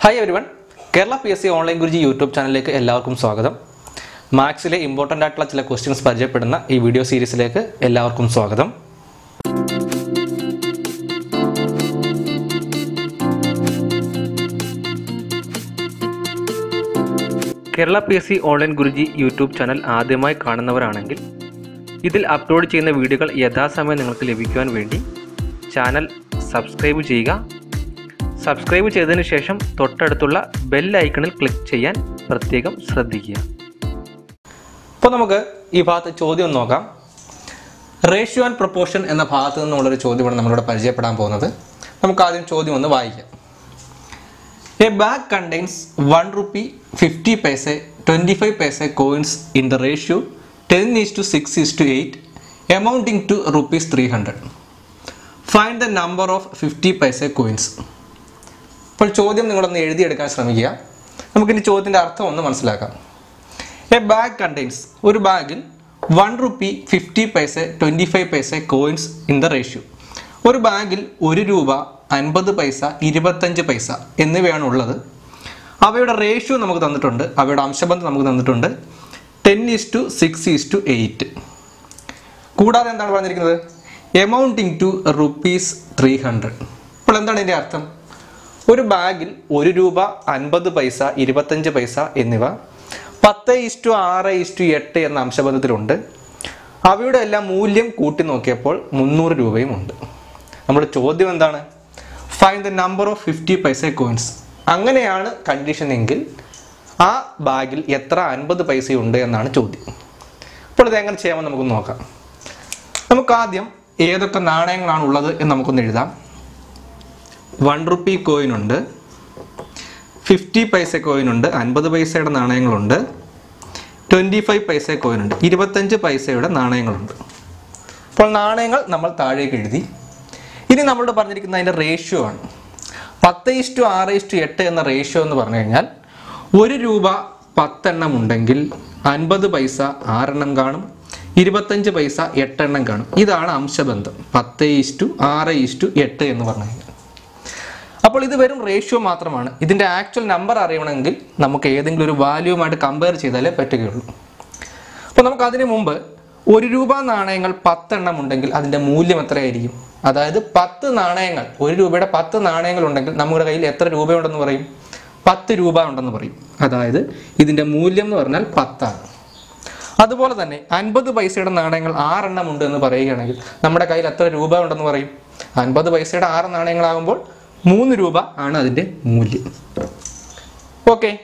Hi everyone Kerala P S C online Guruji YouTube ചാനലിലേക്ക് എല്ലാവർക്കും സ്വാഗതം. മാത്സിലെ ഇമ്പോർട്ടന്റ് ആയിട്ടുള്ള ചില ക്വസ്റ്റ്യൻസ് പരിചയപ്പെടുന്ന ഈ വീഡിയോ സീരീസിലേക്ക് എല്ലാവർക്കും സ്വാഗതം. Kerala P S C online Guruji YouTube channel ആദ്യമായി കാണുന്നവരാണെങ്കിൽ ഇതിൽ അപ്ലോഡ് ചെയ്യുന്ന വീഡിയോകൾ യഥാസമയം നിങ്ങൾക്ക് ലഭിക്കുവാൻ വേണ്ടി ചാനൽ സബ്സ്ക്രൈബ് ചെയ്യുക സബ്സ്ക്രൈബ് ചെയ്തതിന് ശേഷം തൊട്ടടുത്തുള്ള ബെൽ ഐക്കണിൽ ക്ലിക്ക് ചെയ്യാൻ പ്രത്യേകം ശ്രദ്ധിക്കുക. അപ്പോൾ നമുക്ക് ഈ ഭാഗത്ത് ചോദ്യം നോക്കാം. റേഷ്യോ ആൻഡ് പ്രൊപ്പോർഷൻ എന്ന ഭാഗത്ത് നിന്നുള്ളൊരു ചോദ്യമാണ് നമ്മളിവിടെ പരിചയപ്പെടാൻ പോകുന്നത്. നമുക്ക് ആദ്യം ചോദ്യം ഒന്ന് വായിക്കാം. A bag contains one rupee fifty paise twenty five paise coins in the ratio ten is to six is to eight amounting to rupees three hundred find the number of fifty paise coins അപ്പോൾ ചോദ്യം നിങ്ങളൊന്ന് എഴുതിയെടുക്കാൻ ശ്രമിക്കുക. നമുക്കിനി ചോദ്യത്തിന്റെ അർത്ഥം ഒന്ന് മനസ്സിലാക്കാം. A bag contains ഒരു ബാഗിൽ one rupee fifty paise twenty five paise coins in the ratio ഒരു ബാഗിൽ ഒരു രൂപ അൻപത് പൈസ ഇരുപത്തഞ്ച് പൈസ എന്നിവയാണ് ഉള്ളത്. അവയുടെ റേഷ്യോ നമുക്ക് തന്നിട്ടുണ്ട്. അവയുടെ അംശബന്ധം നമുക്ക് തന്നിട്ടുണ്ട്. Ten is to six is to eight കൂടാതെ എന്താണ് പറഞ്ഞിരിക്കുന്നത്? Amounting to rupees three hundred അപ്പോൾ എന്താണ് ഇതിന്റെ അർത്ഥം? ഒരു ബാഗിൽ ഒരു രൂപ അൻപത് പൈസ ഇരുപത്തഞ്ച് പൈസ എന്നിവ പത്ത് ഇസ്റ്റു ആറ് ഇസ്റ്റു എട്ട് എന്ന അംശബന്ധത്തിലുണ്ട്. അവയുടെ എല്ലാം മൂല്യം കൂട്ടി നോക്കിയപ്പോൾ മുന്നൂറ് രൂപയും ഉണ്ട്. നമ്മുടെ ചോദ്യം എന്താണ്? Find the number of fifty paise coins അങ്ങനെയാണ് കണ്ടീഷൻ എങ്കിൽ ആ ബാഗിൽ എത്ര അൻപത് പൈസയുണ്ട് എന്നാണ് ചോദ്യം. അപ്പോൾ ഇത് എങ്ങനെ ചെയ്യാമെന്ന് നമുക്ക് നോക്കാം. നമുക്ക് ആദ്യം ഏതൊക്കെ നാണയങ്ങളാണ് ഉള്ളത് എന്ന് നമുക്കൊന്ന് എഴുതാം. വൺ റുപ്പി കോയിൻ ഉണ്ട്. ഫിഫ്റ്റി പൈസ കോയിൻ ഉണ്ട്. അൻപത് പൈസയുടെ നാണയങ്ങളുണ്ട്. ട്വന്റി ഫൈവ് പൈസ കോയിൻ ഉണ്ട്. ഇരുപത്തഞ്ച് പൈസയുടെ നാണയങ്ങളുണ്ട്. അപ്പോൾ നാണയങ്ങൾ നമ്മൾ താഴേക്ക് എഴുതി. ഇനി നമ്മളോട് പറഞ്ഞിരിക്കുന്ന അതിന്റെ റേഷ്യോ ആണ്. പത്ത് ഇസ്റ്റു ആറ് ഇസ്റ്റു എട്ട് എന്ന റേഷ്യോ എന്ന് പറഞ്ഞു കഴിഞ്ഞാൽ ഒരു രൂപ പത്തെണ്ണം ഉണ്ടെങ്കിൽ അൻപത് പൈസ ആറെണ്ണം കാണും. ഇരുപത്തഞ്ച് പൈസ എട്ടെണ്ണം കാണും. ഇതാണ് അംശബന്ധം. പത്ത് ഇസ്റ്റു ആറ് ഇസ്റ്റു എട്ട് എന്ന് പറഞ്ഞു കഴിഞ്ഞാൽ. അപ്പോൾ ഇത് വെറും റേഷ്യോ മാത്രമാണ്. ഇതിന്റെ ആക്ച്വൽ നമ്പർ അറിയണമെങ്കിൽ നമുക്ക് ഏതെങ്കിലും ഒരു വാല്യൂമായിട്ട് കമ്പയർ ചെയ്താലേ പറ്റുകയുള്ളൂ. അപ്പോൾ നമുക്ക് അതിനു മുമ്പ് ഒരു രൂപ നാണയങ്ങൾ പത്തെണ്ണം ഉണ്ടെങ്കിൽ അതിന്റെ മൂല്യം എത്രയായിരിക്കും? അതായത് പത്ത് നാണയങ്ങൾ ഒരു രൂപയുടെ പത്ത് നാണയങ്ങൾ ഉണ്ടെങ്കിൽ നമ്മുടെ കയ്യിൽ എത്ര രൂപയുണ്ടെന്ന് പറയും? പത്ത് രൂപ ഉണ്ടെന്ന് പറയും. അതായത് ഇതിന്റെ മൂല്യം എന്ന് പറഞ്ഞാൽ പത്താണ്. അതുപോലെ തന്നെ അൻപത് പൈസയുടെ നാണയങ്ങൾ ആറെണ്ണം ഉണ്ട് എന്ന് പറയുകയാണെങ്കിൽ നമ്മുടെ കയ്യിൽ എത്ര രൂപ ഉണ്ടെന്ന് പറയും? അൻപത് പൈസയുടെ ആറ് നാണയങ്ങളാകുമ്പോൾ മൂന്ന് രൂപ ആണ് അതിന്റെ മൂല്യം. ഓക്കെ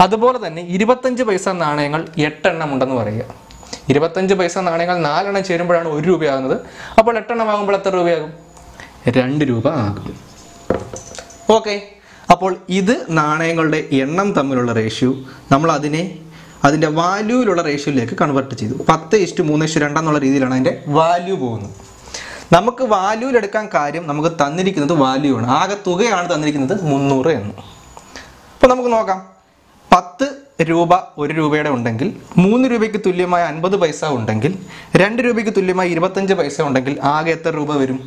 അതുപോലെ തന്നെ ഇരുപത്തഞ്ച് പൈസ നാണയങ്ങൾ എട്ടെണ്ണം ഉണ്ടെന്ന് പറയുക. ഇരുപത്തഞ്ച് പൈസ നാണയങ്ങൾ നാലെണ്ണം ചേരുമ്പോഴാണ് ഒരു രൂപയാകുന്നത്. അപ്പോൾ എട്ടെണ്ണം ആകുമ്പോൾ എത്ര രൂപയാകും? രണ്ട് രൂപ ആകും. ഓക്കെ അപ്പോൾ ഇത് നാണയങ്ങളുടെ എണ്ണം തമ്മിലുള്ള റേഷ്യോ നമ്മൾ അതിനെ അതിന്റെ വാല്യൂവിലുള്ള റേഷ്യോയിലേക്ക് കൺവേർട്ട് ചെയ്തു. പത്ത് ഇഷ്ടു മൂന്ന് ഇഷ്ടു രണ്ടെന്നുള്ള രീതിയിലാണ് അതിന്റെ വാല്യൂ പോകുന്നത്. നമുക്ക് വാല്യൂവിൽ എടുക്കാൻ കാര്യം നമുക്ക് തന്നിരിക്കുന്നത് വാല്യൂ ആണ്. ആകെ തുകയാണ് തന്നിരിക്കുന്നത് മുന്നൂറ് എന്ന്. അപ്പോൾ നമുക്ക് നോക്കാം. പത്ത് രൂപ ഒരു രൂപയുടെ ഉണ്ടെങ്കിൽ മൂന്ന് രൂപയ്ക്ക് തുല്യമായ അൻപത് പൈസ ഉണ്ടെങ്കിൽ രണ്ട് രൂപയ്ക്ക് തുല്യമായ ഇരുപത്തഞ്ച് പൈസ ഉണ്ടെങ്കിൽ ആകെ എത്ര രൂപ വരും?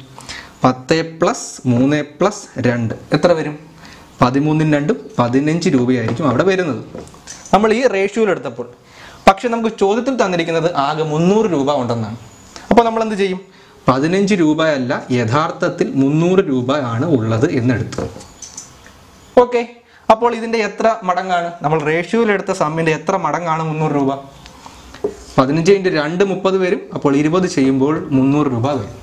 പത്ത് പ്ലസ് മൂന്ന് പ്ലസ് രണ്ട്. എത്ര വരും? പതിമൂന്നിന് രണ്ടും പതിനഞ്ച് രൂപയായിരിക്കും അവിടെ വരുന്നത്. നമ്മൾ ഈ റേഷ്യോയിൽ എടുത്തപ്പോൾ പക്ഷെ നമുക്ക് ചോദ്യത്തിൽ തന്നിരിക്കുന്നത് ആകെ മുന്നൂറ് രൂപ ഉണ്ടെന്നാണ്. അപ്പോൾ നമ്മൾ എന്ത് ചെയ്യും? പതിനഞ്ച് രൂപയല്ല യഥാർത്ഥത്തിൽ മുന്നൂറ് രൂപ ആണ് ഉള്ളത് എന്നെടുത്തു. ഓക്കെ അപ്പോൾ ഇതിന്റെ എത്ര മടങ്ങാണ്? നമ്മൾ റേഷ്യോയിൽ എടുത്ത സമ്മിന്റെ എത്ര മടങ്ങാണ് മുന്നൂറ് രൂപ? പതിനഞ്ച് ഇന്റു രണ്ട് മുപ്പത് വരും അപ്പോൾ ഇരുപത് ചെയ്യുമ്പോൾ മുന്നൂറ് രൂപ വരും.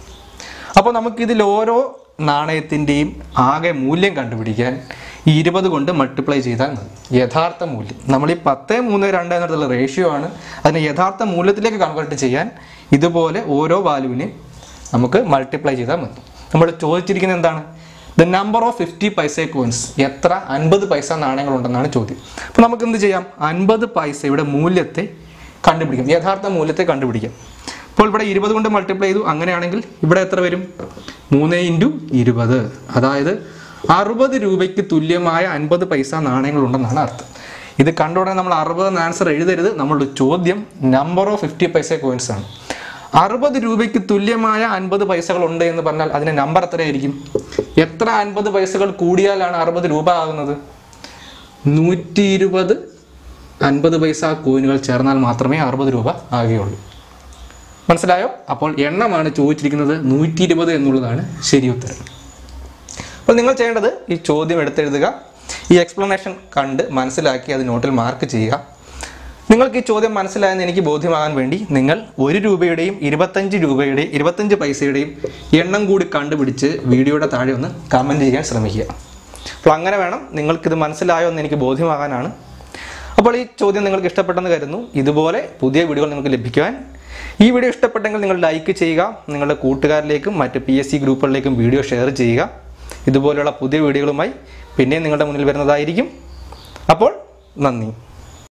അപ്പോൾ നമുക്കിതിൽ ഓരോ നാണയത്തിന്റെയും ആകെ മൂല്യം കണ്ടുപിടിക്കാൻ ഈ ഇരുപത് കൊണ്ട് മൾട്ടിപ്ലൈ ചെയ്താൽ മതി. യഥാർത്ഥ മൂല്യം. നമ്മൾ ഈ പത്ത് മൂന്ന് രണ്ട് എന്നുള്ള റേഷ്യോ ആണ്. അതിനെ യഥാർത്ഥ മൂല്യത്തിലേക്ക് കൺവേർട്ട് ചെയ്യാൻ ഇതുപോലെ ഓരോ വാല്യൂവിനെയും നമുക്ക് മൾട്ടിപ്ലൈ ചെയ്താൽ മതി. നമ്മൾ ചോദിച്ചിരിക്കുന്നത് എന്താണ്? The number of fifty paise coins എത്ര? അൻപത് പൈസ നാണയങ്ങളുണ്ടെന്നാണ് ചോദ്യം. അപ്പോൾ നമുക്ക് എന്ത് ചെയ്യാം? അൻപത് പൈസയുടെ മൂല്യത്തെ കണ്ടുപിടിക്കാം. യഥാർത്ഥ മൂല്യത്തെ കണ്ടുപിടിക്കാം. അപ്പോൾ ഇവിടെ ഇരുപത് കൊണ്ട് മൾട്ടിപ്ലൈ ചെയ്തു. അങ്ങനെയാണെങ്കിൽ ഇവിടെ എത്ര വരും? മൂന്ന് ഇന്റു ഇരുപത്. അതായത് അറുപത് രൂപയ്ക്ക് തുല്യമായ അൻപത് പൈസ നാണയങ്ങളുണ്ടെന്നാണ് അർത്ഥം. ഇത് കണ്ടുടനെ നമ്മൾ അറുപത് ആൻസർ എഴുതരുത്. നമ്മളുടെ ചോദ്യം number of fifty paise coins ആണ്. അറുപത് രൂപയ്ക്ക് തുല്യമായ അൻപത് പൈസകൾ ഉണ്ട് എന്ന് പറഞ്ഞാൽ അതിന്റെ നമ്പർ എത്രയായിരിക്കും? എത്ര അൻപത് പൈസകൾ കൂടിയാലാണ് അറുപത് രൂപ ആകുന്നത്? നൂറ്റി ഇരുപത് അൻപത് പൈസ കോയിനുകൾ ചേർന്നാൽ മാത്രമേ അറുപത് രൂപ ആകുകയുള്ളൂ. മനസ്സിലായോ? അപ്പോൾ എണ്ണമാണ് ചോദിച്ചിരിക്കുന്നത് നൂറ്റി ഇരുപത് എന്നുള്ളതാണ് ശരി ഉത്തരം. അപ്പോൾ നിങ്ങൾ ചെയ്യേണ്ടത് ഈ ചോദ്യം എടുത്തെഴുതുക. ഈ എക്സ്പ്ലനേഷൻ കണ്ട് മനസ്സിലാക്കി അത് നോട്ടിൽ മാർക്ക് ചെയ്യുക. നിങ്ങൾക്ക് ഈ ചോദ്യം മനസ്സിലായെന്ന് എനിക്ക് ബോധ്യമാകാൻ വേണ്ടി നിങ്ങൾ ഒരു രൂപയുടെയും ഇരുപത്തഞ്ച് രൂപയുടെയും ഇരുപത്തഞ്ച് പൈസയുടെയും എണ്ണം കൂടി കണ്ടുപിടിച്ച് വീഡിയോയുടെ താഴെ ഒന്ന് കമന്റ് ചെയ്യാൻ ശ്രമിക്കുക. അപ്പോൾ അങ്ങനെ വേണം നിങ്ങൾക്കിത് മനസ്സിലായോ എന്ന് എനിക്ക് ബോധ്യമാകാനാണ്. അപ്പോൾ ഈ ചോദ്യം നിങ്ങൾക്ക് ഇഷ്ടപ്പെട്ടെന്ന് കരുതുന്നു. ഇതുപോലെ പുതിയ വീഡിയോകൾ നിങ്ങൾക്ക് ലഭിക്കുവാൻ. ഈ വീഡിയോ ഇഷ്ടപ്പെട്ടെങ്കിൽ നിങ്ങൾ ലൈക്ക് ചെയ്യുക. നിങ്ങളുടെ കൂട്ടുകാരിലേക്കും മറ്റ് പി എസ് സി ഗ്രൂപ്പുകളിലേക്കും വീഡിയോ ഷെയർ ചെയ്യുക. ഇതുപോലെയുള്ള പുതിയ വീഡിയോകളുമായി പിന്നെയും നിങ്ങളുടെ മുന്നിൽ വരുന്നതായിരിക്കും. അപ്പോൾ നന്ദി.